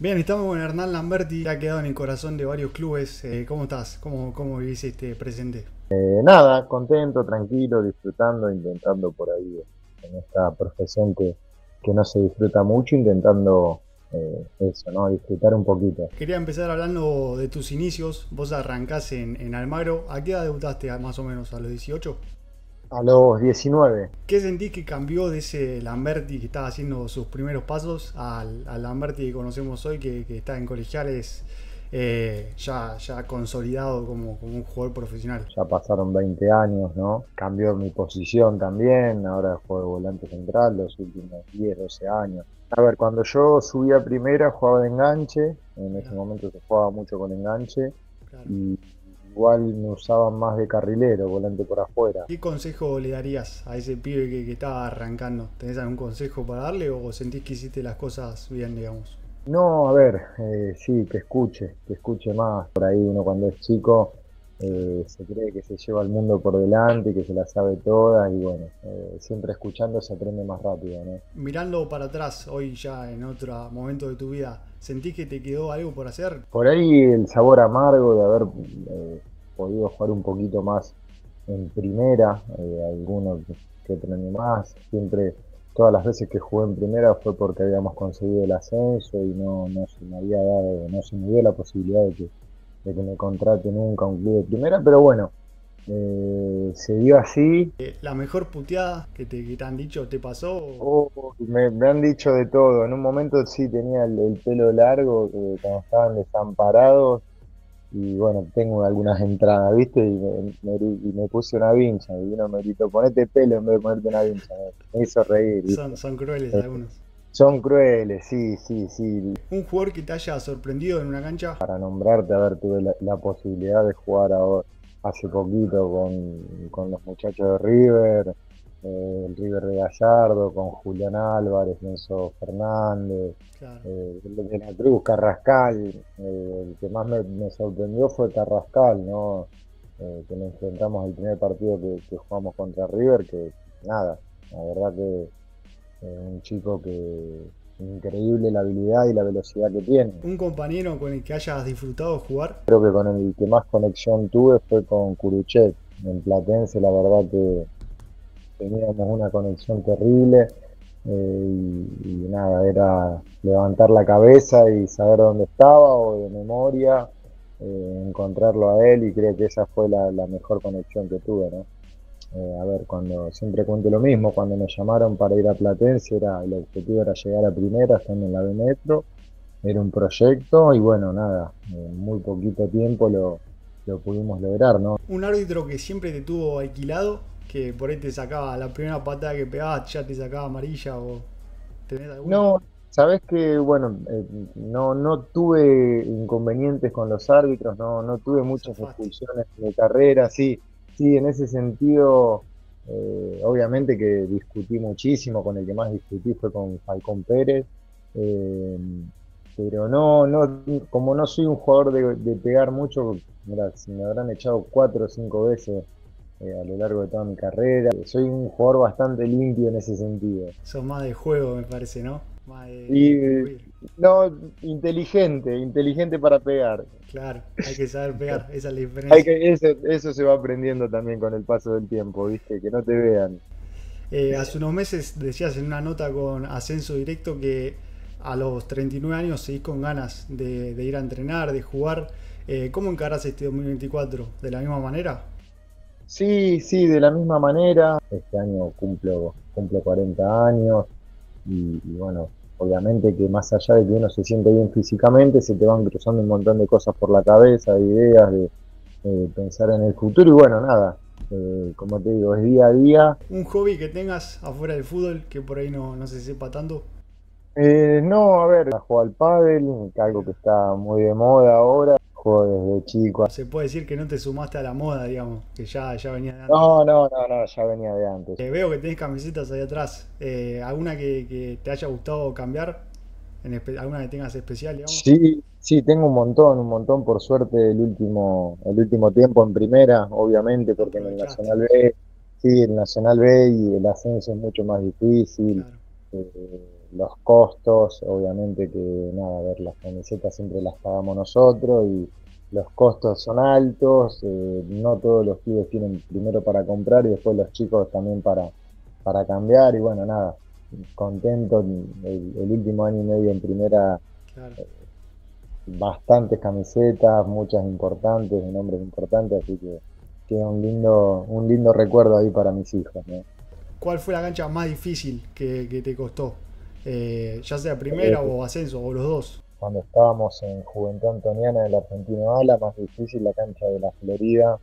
Bien, estamos con Hernán Lamberti, que ha quedado en el corazón de varios clubes. Eh, ¿Cómo estás? ¿Cómo, cómo vivís este presente? Eh, nada, contento, tranquilo, disfrutando, intentando por ahí en esta profesión que, que no se disfruta mucho, intentando eh, eso, ¿no? Disfrutar un poquito. Quería empezar hablando de tus inicios. Vos arrancás en, en Almagro. ¿A qué edad debutaste más o menos? ¿A los 18? A los 19. ¿Qué sentís que cambió de ese Lamberti que estaba haciendo sus primeros pasos al, al Lamberti que conocemos hoy, que, que está en colegiales eh, ya, ya consolidado como, como, un jugador profesional? Ya pasaron 20 años, ¿no? Cambió mi posición también, ahora juego de volante central los últimos 10, 12 años. A ver, cuando yo subí a primera jugaba de enganche, en ese momento se jugaba mucho con enganche, claro. y igual me usaban más de carrilero, volante por afuera. ¿Qué consejo le darías a ese pibe que, que estaba arrancando? ¿Tenés algún consejo para darle o sentís que hiciste las cosas bien, digamos? No, a ver, eh, sí, que escuche, que escuche más. Por ahí uno cuando es chico eh, se cree que se lleva el mundo por delante, que se la sabe todas y bueno, eh, siempre escuchando se aprende más rápido. ¿no? Mirando para atrás, hoy ya en otro momento de tu vida, ¿sentís que te quedó algo por hacer? Por ahí el sabor amargo de haber eh, podido jugar un poquito más en primera, algunos que otro más, siempre todas las veces que jugué en primera fue porque habíamos conseguido el ascenso y no, no se me había dado, no se me dio la posibilidad de que de que me contrate nunca un club de primera, pero bueno, eh, se dio así. ¿La mejor puteada que te, que te han dicho te pasó? Oh, me, me, han dicho de todo. En un momento sí tenía el, el pelo largo, eh, cuando estaban desamparados. Y bueno, tengo algunas entradas, ¿viste? Y me, me, y me puse una vincha. Y uno me gritó, ponete pelo en vez de ponerte una vincha. Me hizo reír. Son, son, crueles eh, algunos. Son crueles, sí, sí, sí. ¿Un jugador que te haya sorprendido en una cancha? Para nombrarte, a ver, tuve la, la posibilidad de jugar ahora, hace poquito con, con, los muchachos de River, eh, el River de Gallardo, con Julián Álvarez, Enzo Fernández, claro. eh, de la Cruz, Carrascal. Eh, el que más me, me, sorprendió fue Carrascal, ¿no? Que nos enfrentamos el primer partido que, que jugamos contra River, que nada, la verdad que un chico que increíble la habilidad y la velocidad que tiene. ¿Un compañero con el que hayas disfrutado jugar? Creo que con el que más conexión tuve fue con Curuchet. En Platense la verdad que teníamos una conexión terrible eh, y, y, nada, era levantar la cabeza y saber dónde estaba o de memoria, eh, encontrarlo a él y creo que esa fue la, la mejor conexión que tuve, ¿no? Eh, a ver, cuando siempre cuento lo mismo, cuando me llamaron para ir a Platense, era, el objetivo era llegar a primera, estando en la B Metro, era un proyecto y bueno, nada, en muy poquito tiempo lo, lo pudimos lograr, ¿no? Un árbitro que siempre te tuvo alquilado, que por ahí te sacaba la primera patada que pegabas, ya te sacaba amarilla o tenés alguna? No, sabes que bueno, eh, no, no tuve inconvenientes con los árbitros, no, no tuve muchas expulsiones de carrera, sí sí, en ese sentido, eh, obviamente que discutí muchísimo, con el que más discutí fue con Falcón Pérez, eh, pero no, no, como no soy un jugador de, pegar mucho, mira, si me habrán echado cuatro o cinco veces eh, a lo largo de toda mi carrera, soy un jugador bastante limpio en ese sentido. Sos más de juego, me parece, ¿no? Y, no, inteligente, inteligente para pegar. Claro, hay que saber pegar, esa es la diferencia. Hay que, eso, eso, se va aprendiendo también con el paso del tiempo, ¿viste? Que no te vean. Eh, hace unos meses decías en una nota con Ascenso Directo que a los 39 años seguís con ganas de, de ir a entrenar, de jugar. Eh, ¿Cómo encarás este 2024? ¿De la misma manera? Sí, sí, de la misma manera. Este año cumplo, cumplo 40 años y, y bueno, obviamente que más allá de que uno se siente bien físicamente, se te van cruzando un montón de cosas por la cabeza, de ideas, de, de pensar en el futuro y bueno, nada, eh, como te digo, es día a día. ¿Un hobby que tengas afuera del fútbol que por ahí no, no se sepa tanto? Eh, no, a ver, juego al pádel, algo que está muy de moda ahora, juego desde chico. Se puede decir que no te sumaste a la moda, digamos, que ya, ya venía de antes. No, no, no, no, ya venía de antes. Eh, veo que tenés camisetas ahí atrás. Eh, ¿Alguna que, que, te haya gustado cambiar? En ¿Alguna que tengas especial, digamos? Sí, sí, tengo un montón, un montón, por suerte, el último, el último tiempo en primera, obviamente, porque en el Nacional B, sí, el Nacional B y el ascenso es mucho más difícil. Claro. Eh, los costos, obviamente que nada, a ver, las camisetas siempre las pagamos nosotros y los costos son altos, eh, no todos los clubes tienen primero para comprar y después los chicos también para, para cambiar y bueno, nada, contento, el, último año y medio en primera, eh, bastantes camisetas, muchas importantes, de nombres importantes, así que queda un lindo, un lindo recuerdo ahí para mis hijos. ¿Cuál fue la cancha más difícil que, te costó? Eh, ya sea primera o ascenso, o los dos. Cuando estábamos en Juventud Antoniana del Argentino A, la más difícil, la cancha de la Florida,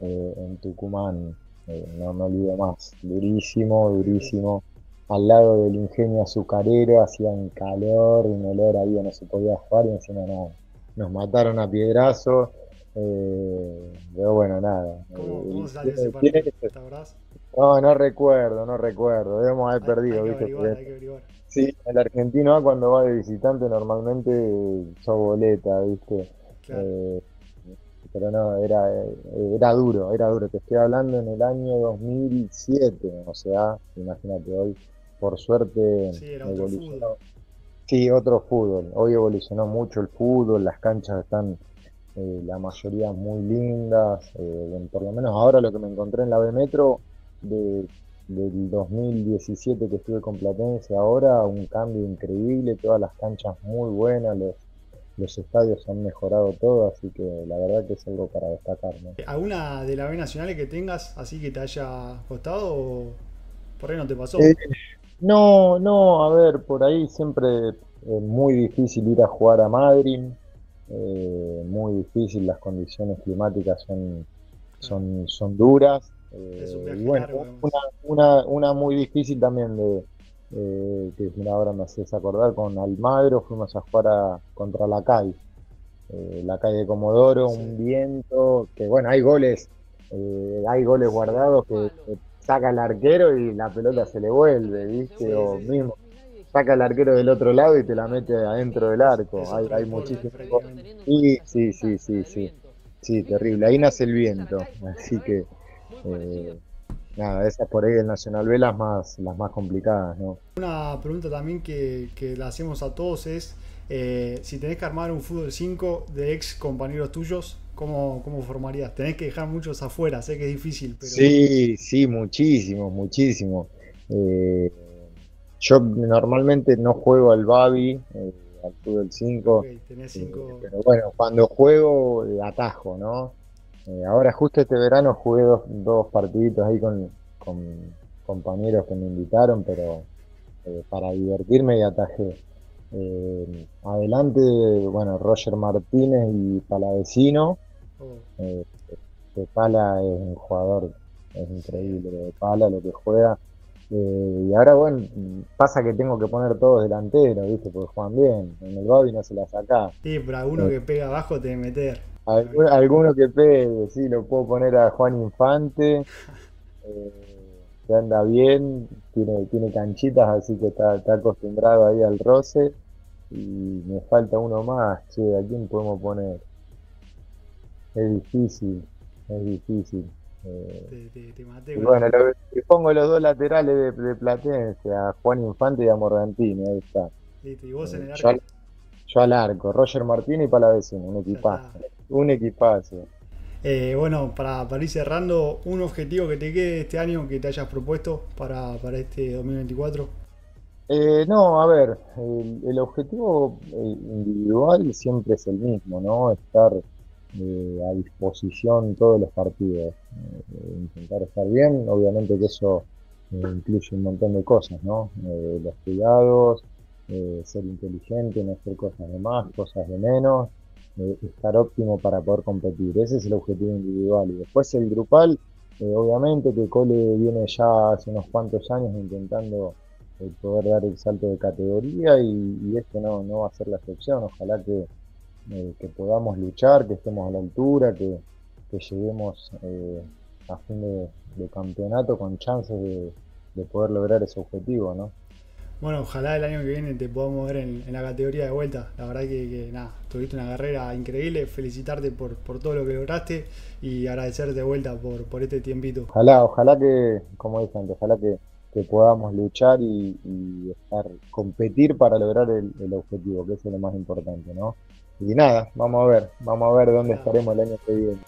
eh, en Tucumán, eh, no me olvido más, durísimo, durísimo, al lado del ingenio azucarero, hacían calor, un olor ahí, no se podía jugar y encima nada, nos mataron a piedrazo, eh, pero bueno, nada. ¿Cómo, salió ese partido? No, no recuerdo, no recuerdo, debemos haber perdido, ¿viste? Sí, el argentino A cuando va de visitante normalmente sos boleta, ¿viste? Eh, pero no, era, era duro, era duro. Te estoy hablando en el año 2007, o sea, imagínate, hoy por suerte sí, evolucionó. Otro sí, otro fútbol. Hoy evolucionó mucho el fútbol, las canchas están eh, la mayoría muy lindas. Eh, por lo menos ahora lo que me encontré en la B Metro de del 2017 que estuve con Platense, ahora un cambio increíble, todas las canchas muy buenas, los, los estadios han mejorado todo, así que la verdad que es algo para destacar. ¿Alguna de la B Nacional que tengas así que te haya costado o por ahí no te pasó? Eh, no, no, a ver, por ahí siempre es muy difícil ir a jugar a Madrid, eh, muy difícil, las condiciones climáticas son, son, son duras. Eh, y bueno, una, una, muy difícil también de eh, que ahora me haces acordar con Almagro, fuimos a jugar contra la CAI, eh, la CAI de Comodoro, un viento, que bueno, hay goles, hay goles guardados que, saca el arquero y la pelota se le vuelve, ¿viste? o mismo saca el arquero del otro lado y te la mete adentro del arco. Hay, hay muchísimos. Sí, sí, sí, sí, sí. Sí, terrible. Ahí nace el viento. Así que eh, nada, esas por ahí del Nacional B las más, las más complicadas, ¿no? Una pregunta también que, que la hacemos a todos es eh, si tenés que armar un fútbol 5 de ex compañeros tuyos, ¿cómo, ¿cómo, formarías? Tenés que dejar muchos afuera, sé que es difícil, pero... Sí, sí, muchísimo, muchísimo. Eh, yo normalmente no juego al Babi, al fútbol 5, pero bueno, cuando juego atajo, ¿no? Eh, ahora justo este verano jugué dos, dos partiditos ahí con, compañeros que me invitaron, pero eh, para divertirme y atajé. Eh, adelante, bueno, Roger Martínez y Palavecino. Oh. de Pala es un jugador, es increíble, de Pala lo que juega. y ahora, bueno, pasa que tengo que poner todos delanteros, ¿viste? Porque juegan bien. En el Bobby no se la saca. Sí, pero alguno que pega abajo te meter. Alguno que pegue, sí, lo puedo poner a Juan Infante, eh, que anda bien, tiene, tiene canchitas, así que está, está acostumbrado ahí al roce. Y me falta uno más, che, ¿a quién podemos poner? Es difícil, es difícil. Eh, te, te, maté, bueno, le pongo los dos laterales de, de, Platense, a Juan Infante y a Morgantini, ahí está. y vos en el arco. Yo, al arco, Roger Martínez y Palavecino, un equipazo. Un equipazo. Eh, bueno, para, para, ir cerrando, ¿un objetivo que te quede este año que te hayas propuesto para, este 2024? Eh, no, a ver, el, objetivo eh, individual siempre es el mismo, ¿no? Estar a disposición todos los partidos, intentar estar bien, obviamente que eso incluye un montón de cosas, ¿no? los cuidados, ser inteligente, no hacer cosas de más, cosas de menos, estar óptimo para poder competir. Ese es el objetivo individual. Y después el grupal, eh, obviamente que Cole viene ya hace unos cuantos años intentando eh, poder dar el salto de categoría y, esto no, no, va a ser la excepción. Ojalá que, eh, que podamos luchar, que estemos a la altura, que, que lleguemos a fin de, campeonato con chances de, de poder lograr ese objetivo, ¿no? Bueno, ojalá el año que viene te podamos ver en, la categoría de vuelta. La verdad que, nada, tuviste una carrera increíble. Felicitarte por, por todo lo que lograste y agradecerte de vuelta por, por este tiempito. Ojalá, ojalá que, como dije antes, ojalá que, que podamos luchar y, estar, competir para lograr el, objetivo, que eso es lo más importante, ¿no? Y nada, vamos a ver, vamos a ver dónde estaremos el año que viene.